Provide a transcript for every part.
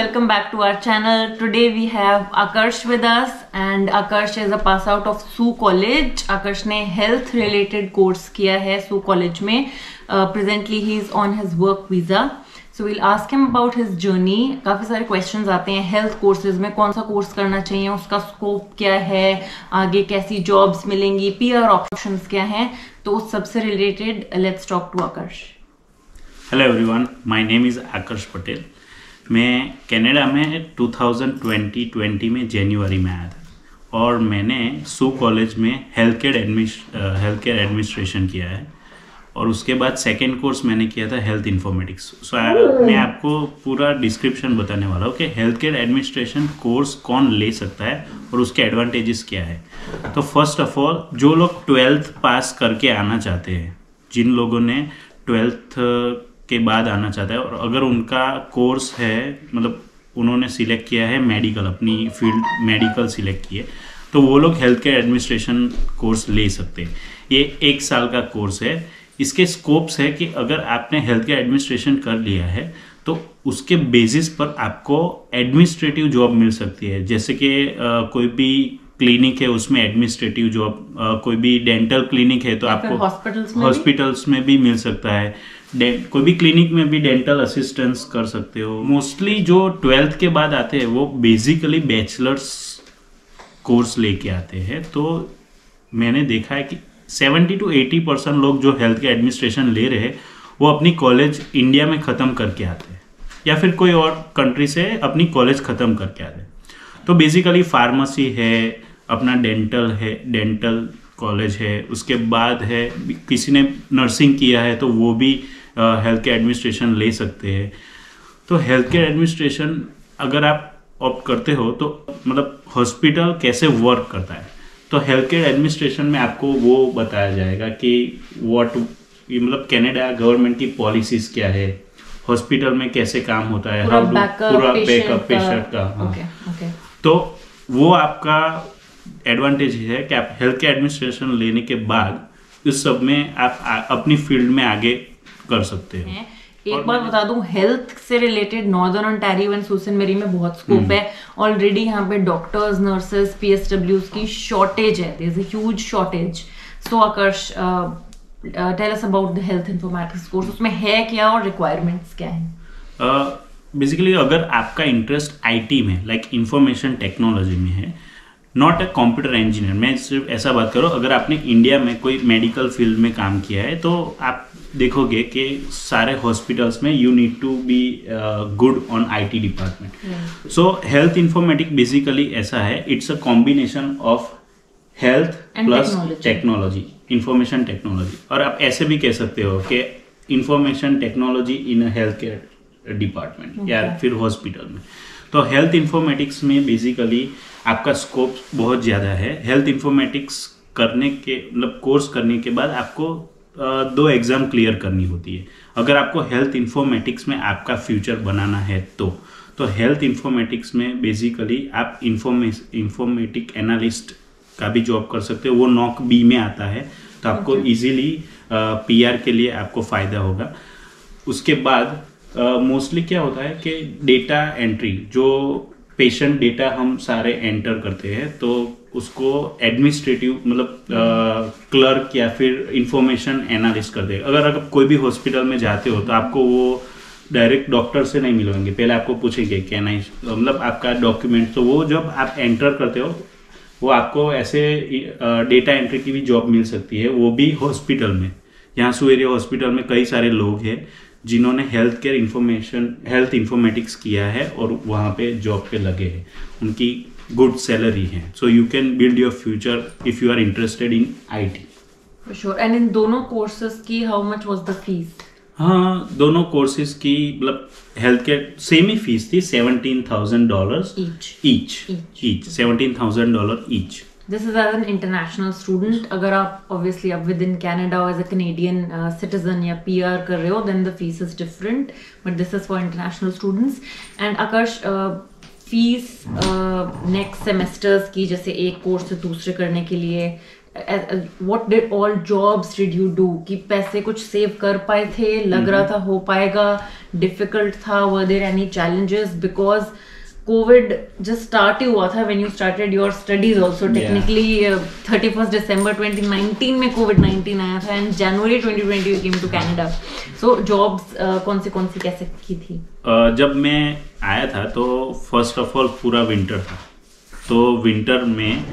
welcome back to our channel. Today we have Akarsh with us and Akarsh is a pass out of Su College. Akarsh ने health related course किया है Su College में. Uh, presently he is on his work visa. So we'll ask him about his journey. काफ़ी सारे questions आते हैं health courses में कौन सा course करना चाहिए उसका scope क्या है आगे कैसी jobs मिलेंगी PR options क्या हैं तो उस सबसे related let's talk to Akarsh. Hello everyone my name is Akarsh Patel मैं कनाडा में 2020 में जनवरी में आया था। और मैंने सो कॉलेज में हेल्थ केयर एडमिश हेल्थ केयर एडमिनिस्ट्रेशन किया है। और उसके बाद सेकेंड कोर्स मैंने किया था हेल्थ इन्फॉर्मेटिक्स सो मैं आपको पूरा डिस्क्रिप्शन बताने वाला हूँ कि हेल्थ केयर एडमिनिस्ट्रेशन कोर्स कौन ले सकता है और उसके एडवांटेजेस क्या है। तो फ़र्स्ट ऑफ़ ऑल जो लोग ट्वेल्थ पास करके आना चाहते हैं जिन लोगों ने ट्वेल्थ के बाद आना चाहता है और अगर उनका कोर्स है मतलब उन्होंने सिलेक्ट किया है मेडिकल अपनी फ़ील्ड मेडिकल सिलेक्ट किए तो वो लोग हेल्थ केयर एडमिनिस्ट्रेशन कोर्स ले सकते हैं। ये एक साल का कोर्स है। इसके स्कोप्स है कि अगर आपने हेल्थ केयर एडमिनिस्ट्रेशन कर लिया है तो उसके बेसिस पर आपको एडमिनिस्ट्रेटिव जॉब मिल सकती है। जैसे कि कोई भी क्लिनिक है उसमें एडमिनिस्ट्रेटिव जॉब कोई भी डेंटल क्लिनिक है तो आपको हॉस्पिटल्स में में भी मिल सकता है। कोई भी क्लिनिक में भी डेंटल असिस्टेंस कर सकते हो। मोस्टली जो ट्वेल्थ के बाद आते हैं, वो बेसिकली बैचलर्स कोर्स लेके आते हैं। तो मैंने देखा है कि 70 टू 80 परसेंट लोग जो हेल्थ के एडमिनिस्ट्रेशन ले रहे हैं, वो अपनी कॉलेज इंडिया में ख़त्म करके आते हैं। या फिर कोई और कंट्री से अपनी कॉलेज ख़त्म करके आते हैं। तो बेसिकली फार्मेसी है, अपना डेंटल है डेंटल कॉलेज है, उसके बाद है, किसी ने नर्सिंग किया है तो वो भी हेल्थ केयर एडमिनिस्ट्रेशन ले सकते हैं। तो हेल्थ केयर एडमिनिस्ट्रेशन अगर आप ऑप्ट करते हो तो मतलब हॉस्पिटल कैसे वर्क करता है? तो हेल्थ केयर एडमिनिस्ट्रेशन में आपको वो बताया जाएगा कि वॉट मतलब कैनेडा गवर्नमेंट की पॉलिसीज़ क्या है? हॉस्पिटल में कैसे काम होता है? पूरा बैकअप पेशेंट का। हाँ। Okay, okay. तो वो आपका एडवांटेज है कि आप हेल्थ केयर एडमिनिस्ट्रेशन लेने के बाद इस सब में आप आ, अपनी फ़ील्ड में आगे कर सकते हो। एक बात बता दूँ हेल्थ से रिलेटेड नॉर्दर्न ओंटारियो एंड सुसन मेरी में बहुत स्कोप है। ऑलरेडी यहाँ पे डॉक्टर्स नर्सेस पीएसडब्ल्यूज की शॉर्टेज है। There is a huge shortage so आकर्ष tell us about the health informatics course उसमें है क्या और रिक्वायरमेंट्स क्या है? बेसिकली uh, अगर आपका इंटरेस्ट आईटी में लाइक इंफॉर्मेशन टेक्नोलॉजी में है नॉट अ कंप्यूटर इंजीनियर मैं सिर्फ़ ऐसा बात करूँ अगर आपने इंडिया में कोई मेडिकल फ़ील्ड में काम किया है तो आप देखोगे कि सारे हॉस्पिटल्स में you need to be good on IT department so health informatic basically ऐसा है it's a combination of health plus technology information technology और आप ऐसे भी कह सकते हो कि information technology in health care department या फिर हॉस्पिटल में। तो हेल्थ इन्फॉर्मेटिक्स में बेसिकली आपका स्कोप बहुत ज़्यादा है। हेल्थ इन्फॉर्मेटिक्स करने के मतलब कोर्स करने के बाद आपको दो एग्ज़ाम क्लियर करनी होती है। अगर आपको हेल्थ इन्फॉर्मेटिक्स में आपका फ्यूचर बनाना है तो। तो हेल्थ इन्फॉर्मेटिक्स में बेसिकली आप इंफॉर्मे इन्फॉर्मेटिक एनालिस्ट का भी जॉब कर सकते हो। वो नॉक बी में आता है। तो आपको इजीली पीआर के लिए आपको फ़ायदा होगा। उसके बाद मोस्टली क्या होता है कि डेटा एंट्री जो पेशेंट डेटा हम सारे एंटर करते हैं तो उसको एडमिनिस्ट्रेटिव मतलब क्लर्क या फिर इंफॉर्मेशन एनालिस्ट करते हैं अगर अगर कोई भी हॉस्पिटल में जाते हो तो आपको वो डायरेक्ट डॉक्टर से नहीं मिलेंगे। पहले आपको पूछेंगे क्या नहीं मतलब आपका डॉक्यूमेंट तो वो जब आप एंटर करते हो, वो आपको ऐसे डेटा एंट्री की भी जॉब मिल सकती है। वो भी हॉस्पिटल में, यहाँ सुवेरिया हॉस्पिटल में कई सारे लोग हैं जिन्होंने health care information health informatics किया है और वहाँ पे जॉब पे लगे हैं उनकी गुड सैलरी है so you can build your future if you are interested in IT For sure. And in दोनों courses की how much was the fees? हाँ दोनों कोर्सेज की मतलब हेल्थ केयर सेम ही फ़ीस थी seventeen thousand dollar Each. Each each seventeen thousand dollar each this is as an international student अगर आप ऑब्वियसली आप within Canada as a Canadian citizen या पी आर कर रहे हो then the fees is different but this is for international students and Akarsh fees next semesters की जैसे एक कोर्स से दूसरे करने के लिए what did all jobs did you do कि पैसे कुछ सेव कर पाए थे लग रहा था हो पाएगा डिफ़िकल्ट था were there any challenges because covid just start ही हुआ था when you started your studies also technically thirty first December 2019 में कोविड 19 आया था and January 2020 you came to Canada so jobs कौन सी कौन सी कैसे की थी? Uh, जब मैं आया था तो फ़र्स्ट ऑफ़ ऑल पूरा विंटर था। तो विंटर में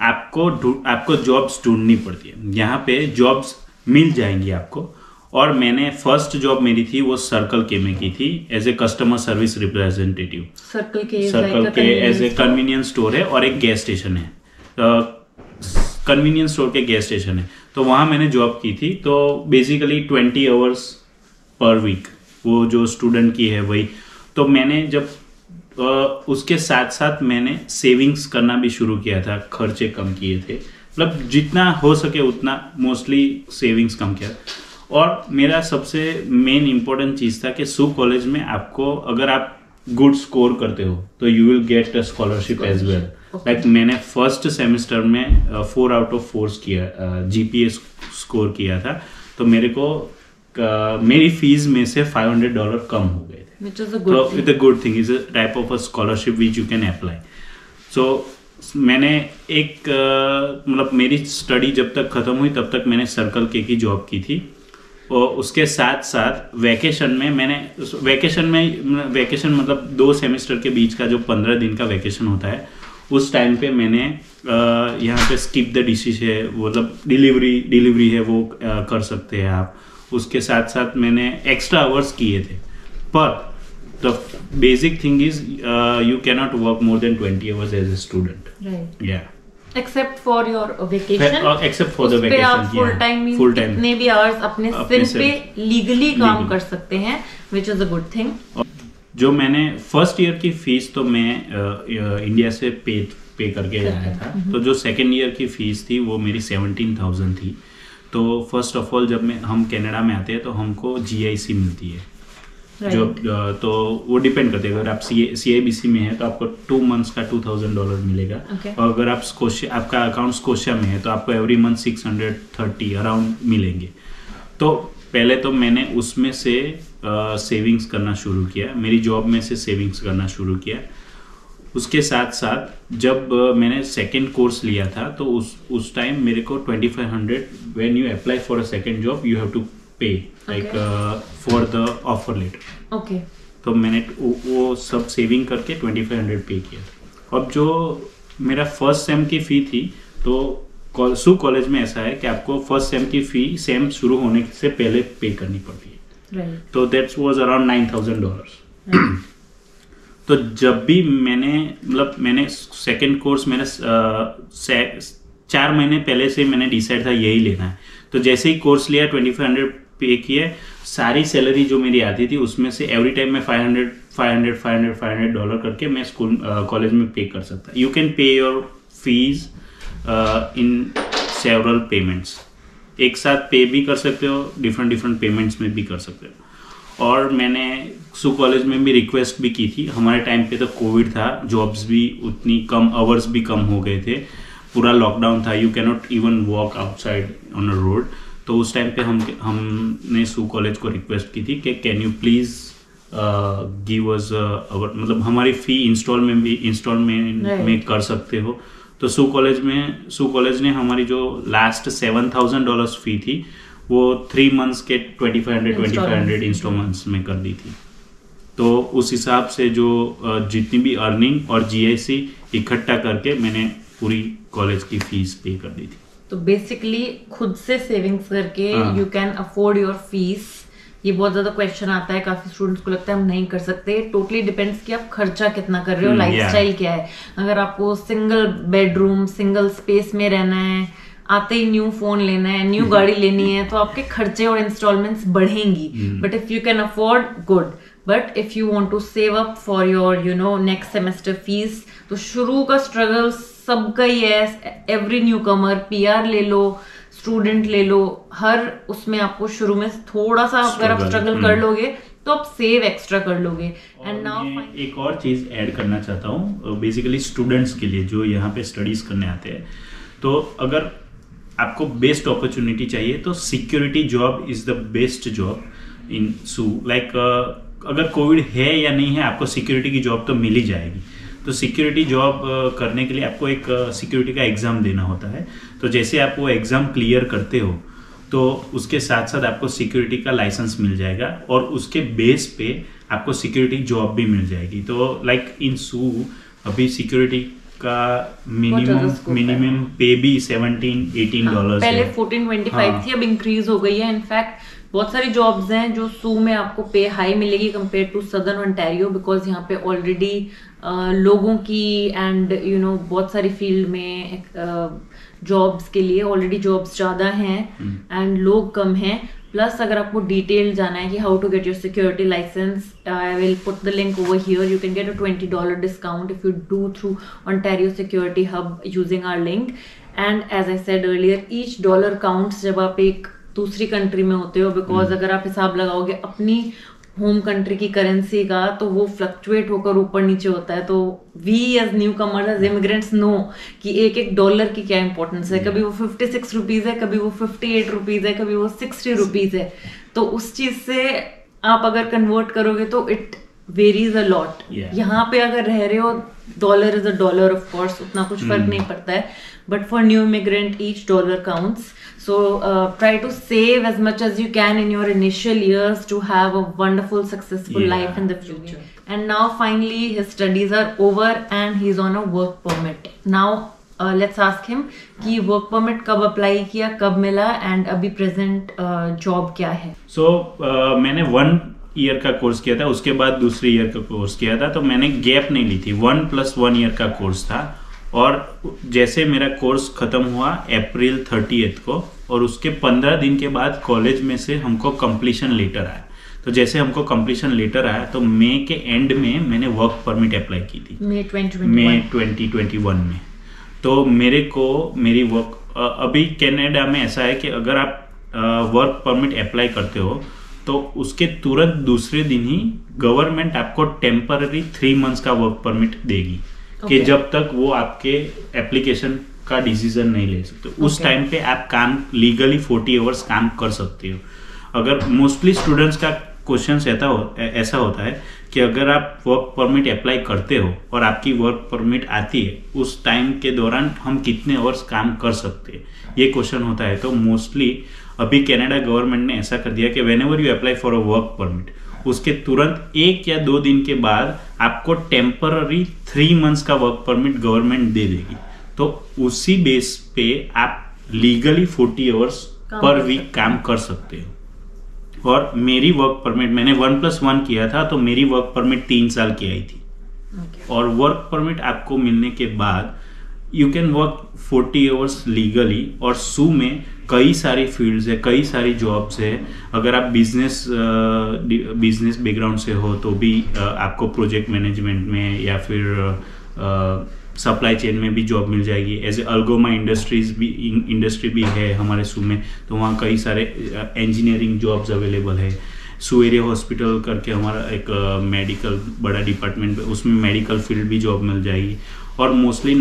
आपको आपको जॉब्स ढूंढनी पड़ती है। यहाँ पे जॉब्स मिल जाएँगी आपको। और मैंने फ़र्स्ट जॉब मेरी थी वो सर्कल के में की थी as a customer service representative circle के सर्कल के एज ए कन्वीनियंस स्टोर है और एक गैस स्टेशन है. कन्वीनियंस स्टोर के गैस स्टेशन है. तो वहाँ मैंने जॉब की थी तो basically twenty hours per week वो जो स्टूडेंट की है वही. तो मैंने जब उसके साथ साथ मैंने सेविंग्स करना भी शुरू किया था खर्चे कम किए थे. मतलब जितना हो सके उतना मोस्टली सेविंग्स कम किया. और मेरा सबसे मेन इंपॉर्टेंट चीज़ था कि सू कॉलेज में आपको अगर आप गुड स्कोर करते हो तो you will get a scholarship as well like मैंने फ़र्स्ट सेमेस्टर में फोर आउट ऑफ़ फोर किया जीपीए uh, स्कोर किया था तो मेरे को uh, मेरी फ़ीस में से 500 डॉलर कम हो गए थे। तो it a good thing is a type of a scholarship which you can apply so मैंने एक uh, मतलब मेरी स्टडी जब तक ख़त्म हुई तब तक मैंने सर्कल के की जॉब की थी। और उसके साथ साथ वैकेशन में मैंने वैकेशन में वैकेशन मतलब दो सेमेस्टर के बीच का जो पंद्रह दिन का वैकेशन होता है उस टाइम पे मैंने यहाँ पे स्किप द डिशेज है मतलब डिलीवरी डिलीवरी है वो आ, कर सकते हैं आप। उसके साथ साथ मैंने एक्स्ट्रा आवर्स किए थे। पर the basic thing is you cannot work more than twenty hours as a student या except for your vacation except for the vacation आप फुल टाइम फुल टाइम कितने भी आवर्स अपने सिर पे लीगली काम कर सकते हैं which is a good thing जो मैंने फ़र्स्ट ईयर की फ़ीस तो मैं इंडिया से पे पे करके आया था। तो जो सेकेंड ईयर की फ़ीस थी वो मेरी सेवनटीन थाउज़ेंड थी। तो फ़र्स्ट ऑफ़ ऑल जब मैं हम कनाडा में आते हैं तो हमको जीआईसी मिलती है। जो तो वो डिपेंड करते हैं अगर आप सी आई बी सी में है तो आपको टू मंथ्स का टू थाउज़ेंड डॉलर मिलेगा। Okay. और अगर आप स्कोशिया आपका अकाउंट स्कोशिया में है तो आपको every month six hundred thirty around मिलेंगे। तो पहले तो मैंने उसमें से सेविंग्स करना शुरू किया। मेरी जॉब में से सेविंग्स करना शुरू किया। उसके साथ साथ जब मैंने सेकेंड कोर्स लिया था तो उस उस टाइम मेरे को twenty five hundred when you apply for a second job you have to pay like for the offer letter okay तो मैंने वो सब सेविंग करके ट्वेंटी फाइव हंड्रेड पे किया अब जो मेरा फ़र्स्ट सेम की फ़ी थी तो सू कॉलेज में ऐसा है कि आपको फ़र्स्ट सेम की फ़ी सेम शुरू होने से पहले पे करनी पड़ती है। Right. तो that's was around nine thousand dollar तो जब भी मैंने मतलब मैंने सेकेंड कोर्स मैंने uh, चार महीने पहले से मैंने डिसाइड था यही लेना है। तो जैसे ही कोर्स लिया ट्वेंटी फाइव हंड्रेड पे किए सारी सैलरी जो मेरी आती थी, उसमें से एवरी टाइम मैं five hundred five hundred five hundred five hundred dollar करके मैं स्कूल कॉलेज में पे कर सकता। You can pay your fees in several payments एक साथ पे भी कर सकते हो डिफरेंट डिफरेंट पेमेंट्स में भी कर सकते हो। और मैंने सू कॉलेज में भी रिक्वेस्ट भी की थी। हमारे टाइम पे तो कोविड था जॉब्स भी उतनी कम आवर्स भी कम हो गए थे। पूरा लॉकडाउन था। You cannot even walk outside on a road तो उस टाइम पे हम हमने सू कॉलेज को रिक्वेस्ट की थी कि can you please give us our मतलब हमारी फ़ी इंस्टॉल में भी इंस्टॉलमेंट right. में कर सकते हो। तो सू कॉलेज में सू कॉलेज ने हमारी जो last seven thousand dollar fee थी वो थ्री मंथ्स के twenty five hundred twenty five hundred installments में कर दी थी। तो उस हिसाब से जो uh, जितनी भी अर्निंग और जीआईसी इकट्ठा करके मैंने पूरी कॉलेज की फ़ीस पे कर दी थी। तो बेसिकली खुद से सेविंग्स करके you can afford your fees ये बहुत ज़्यादा क्वेश्चन आता है काफ़ी स्टूडेंट्स को लगता है हम नहीं कर सकते। टोटली डिपेंड्स कि आप खर्चा कितना कर रहे हो लाइफ hmm, स्टाइल क्या है। अगर आपको सिंगल बेडरूम सिंगल स्पेस में रहना है आते ही न्यू फ़ोन लेना है न्यू गाड़ी लेनी है तो आपके खर्चे और इंस्टॉलमेंट्स बढ़ेंगी। But if you can afford good but if you want to save up for your you know next semester fees तो शुरू का स्ट्रगल सबका ही है एवरी न्यू कमर पीआर ले लो स्टूडेंट ले लो हर उसमें आपको शुरू में थोड़ा सा अगर आप स्ट्रगल कर हम्म। लोगे तो आप सेव एक्स्ट्रा कर लोगे. एंड नाउ एक और चीज़ ऐड करना चाहता हूँ बेसिकली स्टूडेंट्स के लिए जो यहाँ पे स्टडीज़ करने आते हैं. तो अगर आपको बेस्ट अपॉर्चुनिटी चाहिए तो security job is the best job in Sue like अगर कोविड है या नहीं है आपको सिक्योरिटी की जॉब तो मिल ही जाएगी. तो सिक्योरिटी जॉब करने के लिए आपको एक सिक्योरिटी का एग्ज़ाम देना होता है। तो जैसे आप वो एग्ज़ाम क्लियर करते हो तो उसके साथ साथ आपको सिक्योरिटी का लाइसेंस मिल जाएगा और उसके बेस पे आपको सिक्योरिटी जॉब भी मिल जाएगी। तो लाइक इन सू अभी सिक्योरिटी का मिनिमम मिनिमम पे भी सेवनटीन एटीन डॉलर पहले फोर्टीन ट्वेंटी फाइव थी अब इंक्रीज हो गई है। इनफैक्ट बहुत सारी जॉब्स हैं जो सू में आपको पे हाई मिलेगी compare to southern Ontario because यहाँ पे ऑलरेडी लोगों की एंड यू नो बहुत सारी फ़ील्ड में जॉब्स के लिए ऑलरेडी जॉब्स ज़्यादा हैं एंड लोग कम हैं। प्लस अगर आपको डिटेल जाना है कि how to get your security license I will put the link over here you can get a twenty dollar discount if you do through Ontario security hub using our link and as I said earlier each dollar counts जब आप एक दूसरी country में होते हो because अगर आप हिसाब लगाओगे अपनी होम कंट्री की करेंसी का तो वो फ्लक्चुएट होकर ऊपर नीचे होता है। तो we as newcomers as immigrants know कि एक एक डॉलर की क्या इंपॉर्टेंस है। कभी वो फिफ्टी सिक्स रुपीज़ है कभी वो फिफ्टी एट रुपीज़ है कभी वो सिक्सटी रुपीज़ है। तो उस चीज़ से आप अगर कन्वर्ट करोगे तो इट वेरीज अ लॉट यहाँ पे अगर रह रहे हो dollar is a dollar of course उतना कुछ hmm. फ़र्क नहीं पड़ता है. But for new immigrant each dollar counts so try to save as much as you can in your initial years to have a wonderful successful life in the future and now finally his studies are over and he is on a work permit now let's ask him कि work permit कब apply किया कब मिला and अभी present job क्या है? So uh, मैंने one year का कोर्स किया था उसके बाद दूसरे ईयर का कोर्स किया था तो मैंने गैप नहीं ली थी। वन प्लस वन ईयर का कोर्स था। और जैसे मेरा कोर्स खत्म हुआ अप्रैल थर्टी को और उसके पंद्रह दिन के बाद कॉलेज में से हमको कंप्लीशन लेटर आया। तो जैसे हमको कंप्लीशन लेटर आया तो मई के एंड में मैंने वर्क परमिट अप्लाई की थी। मई ट्वेंटी ट्वेंटी वन में। तो मेरे को मेरी वर्क अभी कनाडा में ऐसा है कि अगर आप वर्क परमिट अप्लाई करते हो तो उसके तुरंत दूसरे दिन ही गवर्नमेंट आपको टेम्पररी थ्री मंथ्स का वर्क परमिट देगी okay. कि जब तक वो आपके एप्लीकेशन का डिसीज़न नहीं ले सकते okay. उस टाइम पे आप काम लीगली फोर्टी आवर्स काम कर सकते हो अगर मोस्टली स्टूडेंट्स का क्वेश्चन ऐसा हो, ऐसा होता है कि अगर आप वर्क परमिट अप्लाई करते हो और आपकी वर्क परमिट आती है उस टाइम के दौरान हम कितने आवर्स काम कर सकते हैं ये क्वेश्चन होता है तो मोस्टली अभी कनाडा गवर्नमेंट ने ऐसा कर दिया कि whenever you apply for a work permit उसके तुरंत एक या दो दिन के बाद आपको टेम्पररी थ्री मंथ्स का वर्क परमिट गवर्नमेंट दे देगी। तो उसी बेस पे आप legally forty hours per week काम कर सकते हो। और मेरी वर्क परमिट मैंने वन प्लस वन किया था तो मेरी वर्क परमिट तीन साल की आई थी। Okay. और वर्क परमिट आपको मिलने के बाद you can work forty hours legally और सू में कई सारी फील्ड्स है, कई सारी जॉब्स है। अगर आप बिज़नेस बिज़नेस बैकग्राउंड से हो तो भी आपको प्रोजेक्ट मैनेजमेंट में या फिर सप्लाई चेन में भी जॉब मिल जाएगी। एज ए अल्गोमा इंडस्ट्रीज़ भी इंडस्ट्री भी है हमारे सू में तो वहाँ कई सारे इंजीनियरिंग जॉब्स अवेलेबल है। सू एरिया हॉस्पिटल करके हमारा एक मेडिकल बड़ा डिपार्टमेंट उसमें मेडिकल फ़ील्ड भी जॉब मिल जाएगी। और मोस्टली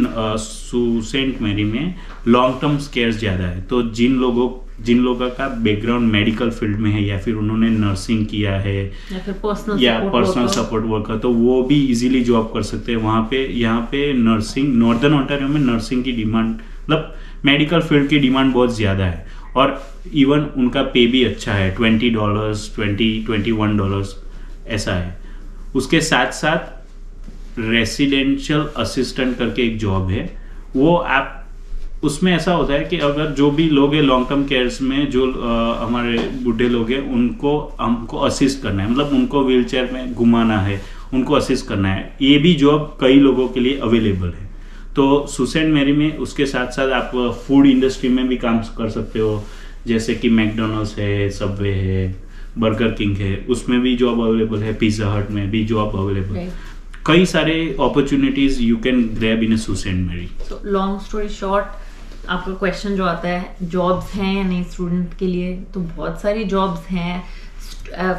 सेंट मेरी में लॉन्ग टर्म स्केयर्स ज़्यादा है। तो जिन लोगों जिन लोगों का बैकग्राउंड मेडिकल फ़ील्ड में है या फिर उन्होंने नर्सिंग किया है या फिर पर्सनल या पर्सनल सपोर्ट वर्कर तो वो भी इजीली जॉब कर सकते हैं। वहाँ पे यहाँ पे नर्सिंग नॉर्दर्न ऑन्टारियो में नर्सिंग की डिमांड मतलब मेडिकल फ़ील्ड की डिमांड बहुत ज़्यादा है। और इवन उनका पे भी अच्छा है twenty dollars twenty twenty one dollars ऐसा है। उसके साथ साथ रेसिडेंशियल असिस्टेंट करके एक जॉब है। वो आप उसमें ऐसा होता है कि अगर जो भी लोग हैं लॉन्ग टर्म केयर्स में जो आ, हमारे बूढ़े लोग हैं उनको हमको असिस्ट करना है। मतलब उनको व्हील चेयर में घुमाना है उनको असिस्ट करना है। ये भी जॉब कई लोगों के लिए अवेलेबल है। तो सुसेंट मेरी में उसके साथ साथ आप फ़ूड इंडस्ट्री में भी काम कर सकते हो। जैसे कि मैकडोनल्ड्स है सबवे है बर्गर किंग है उसमें भी जॉब अवेलेबल है पिज्जा हट में भी जॉब अवेलेबल है। कई सारे opportunities you can grab in a सुसेंट Marie long story short आपका क्वेश्चन जो आता है जॉब्स हैं या नहीं स्टूडेंट के लिए तो बहुत सारी जॉब्स हैं।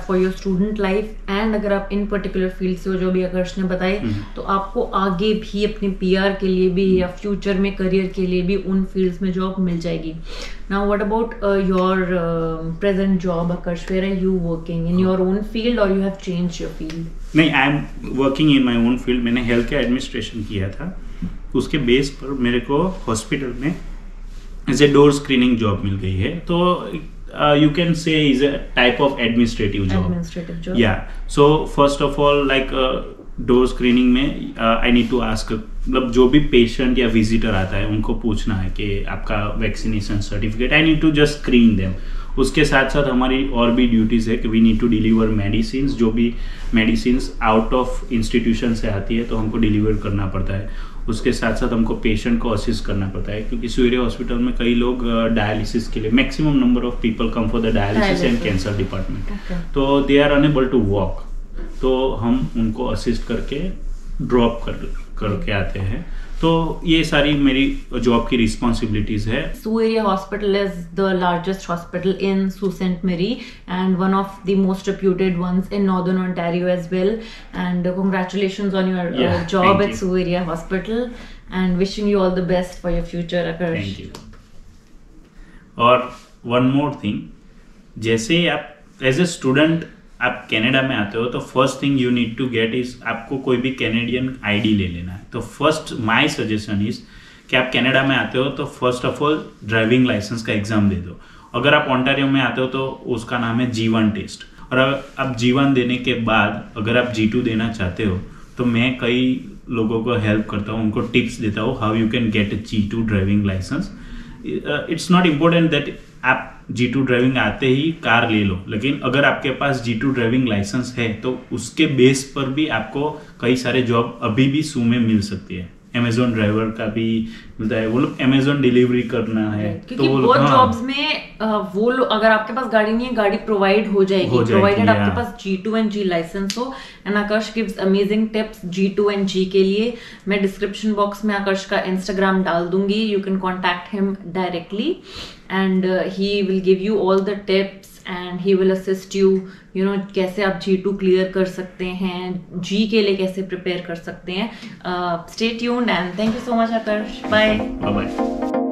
For your student life and अगर आप इन पर्टिकुलर फ़ील्ड से हो जो भी आकर्ष ने बताई हम्म। तो आपको आगे भी अपने पीआर के लिए भी या फ्यूचर में करियर के लिए भी उन फील्ड्स में जॉब मिल जाएगी। Now what about your present job Akarsh where are you working in your own field और you have change your field नहीं I am working in my own field मैंने हेल्थ केयर एडमिनिस्ट्रेशन किया था। उसके base पर मेरे को hospital में as a door screening job मिल गई है। तो you can say is a type of administrative job administrative job या so first of all like door screening में आई नीड टू आस्क मतलब जो भी पेशेंट या विजिटर आता है उनको पूछना है कि आपका vaccination certificate I need to just screen them उसके साथ साथ हमारी और भी ड्यूटीज़ है कि we need to deliver medicine जो भी मेडिसिन आउट ऑफ़ इंस्टीट्यूशन से आती है तो हमको डिलीवर करना पड़ता है। उसके साथ साथ हमको पेशेंट को असिस्ट करना पड़ता है क्योंकि सूर्य हॉस्पिटल में कई लोग डायलिसिस के लिए maximum number of people come for the dialysis and cancer department तो they are unable to walk तो हम उनको असिस्ट करके ड्रॉप कर करके आते हैं। तो ये सारी मेरी जॉब की रिस्पॉन्सिबिलिटीज है। सू area hospital is the largest hospital in Sue Saint मेरी and one of the most reputed ones in northern Ontario as well and congratulation on your job at Sue area hospital and wishing you all the best for your future और one more thing जैसे आप as a student आप Canada में आते हो तो first thing you need to get is आपको कोई भी कैनेडियन आईडी ले लेना है। तो फ़र्स्ट माय सजेशन इज़ कि आप कनाडा में आते हो तो first of all driving licence का एग्ज़ाम दे दो। अगर आप ऑन्टारियो में आते हो तो उसका नाम है जीवन टेस्ट और आप जीवन देने के बाद अगर आप जी टू देना चाहते हो तो मैं कई लोगों को हेल्प करता हूँ, उनको टिप्स देता हूँ how you can get a G two driving licence it's not important that आप जी टू ड्राइविंग आते ही कार ले लो। लेकिन अगर आपके पास जी टू ड्राइविंग लाइसेंस है तो उसके बेस पर भी आपको कई सारे जॉब अभी भी सू में मिल सकती है। अमेजोन ड्राइवर का भी मिलता है। वो लोग अमेजोन डिलीवरी करना है क्योंकि वो बहुत हाँ, जॉब्स में वो लोग अगर आपके पास गाड़ी नहीं है गाड़ी प्रोवाइड हो जाएगी। प्रोवाइडेड आपके पास G two and G licence हो। And Akarsh gives amazing tips G two and G के लिए। मैं डिस्क्रिप्शन बॉक्स में आकर्ष का इंस्टाग्राम डाल दूँगी। You can contact him directly and he will give you all the tips and he will assist you you know कैसे आप G to clear कर सकते हैं जी के लिए कैसे प्रिपेयर कर सकते हैं। Stay tuned and thank you so much Akarsh bye bye.